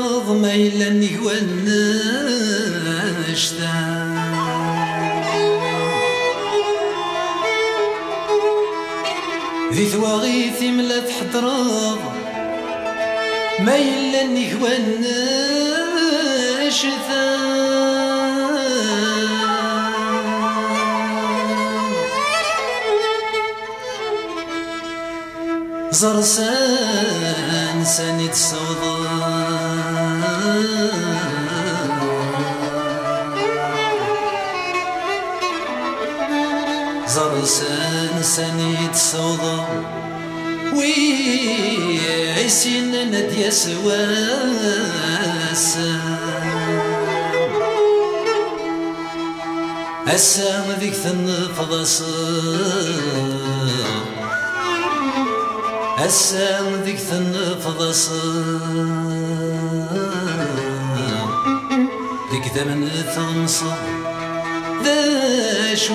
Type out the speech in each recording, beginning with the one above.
ما إلا نيوان ذي ثواغيث ملا تحضرض ما إلا نيوان زرسان ساني تصوض زرسان ساني تصوض وي عيسين نديا سواسا أسا ذيك تنفض أسا ذيك تنفض ذيك ثمن تنصب ذا شو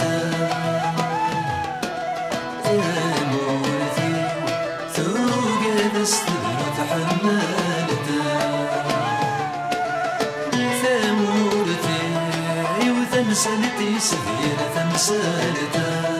تمسلتي سفيرة تمسلتها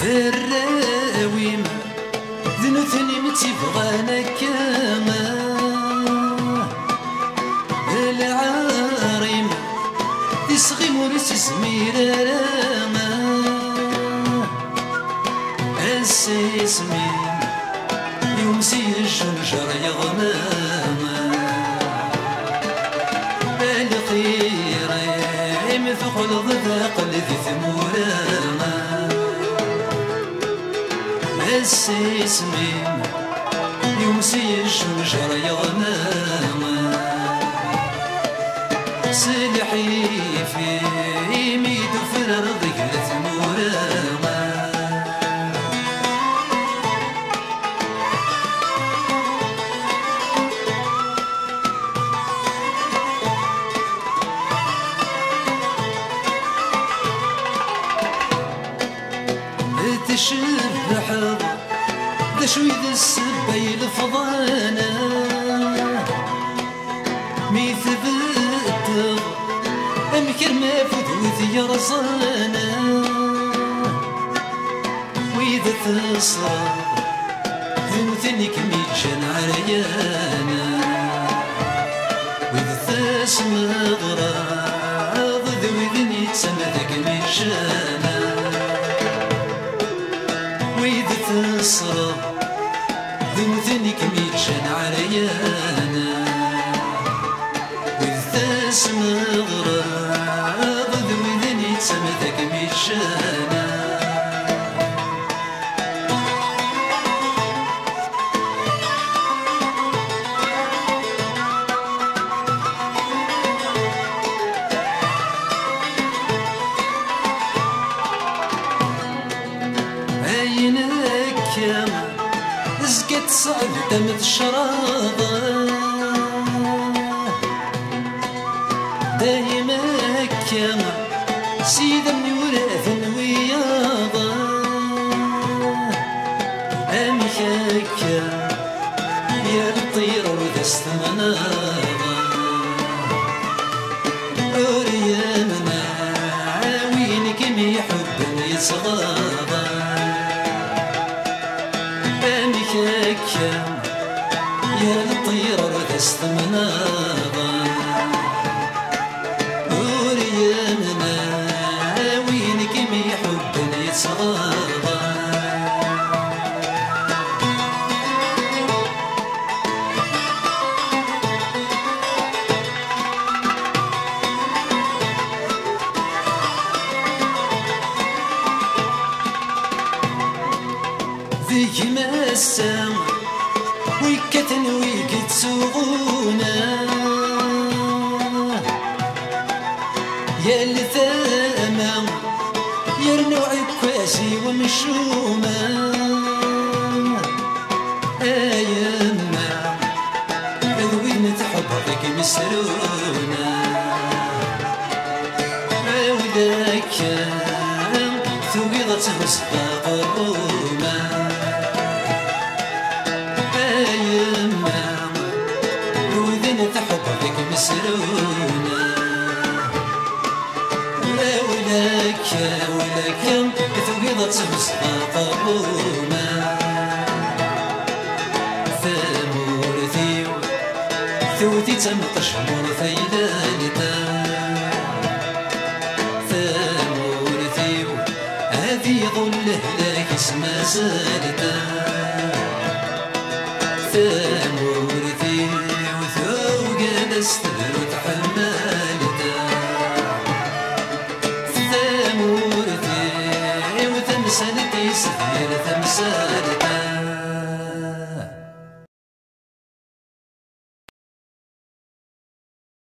ذراويم ذنوثني متبغانا كما العارم يصغي موريس سمير راما السيسمين يمسي الشجر يغماما. بالخير مثقل ضذاق الذي السيسمين يمسي الشجر يغماما سلحي في ذا شوي ذا السباي الفضانة ميثبت أمكر ما فدوث يرزانا وإذا تصاب ذنوثنك ميجان عريانا صعب دمت شراضة دايما كما سيدا من وراث وياضة أمشاك يا الطير ودست مناضة أريامنا عاوينك ميحب يصغاضة يا الطير ودست مناضة سوغونا يا اللي ثاما يرنو عكاسي ومشوما ايما ذوين تحبك مسرونا. عودك ثويضة مصدق الروما تحبك مسرونا ولك ولك ثويضة مصدق الروما ثمورثي ثوتي تمطش مرثيدا لتا ثمورثي هذي ظل هلاك اسما سالتا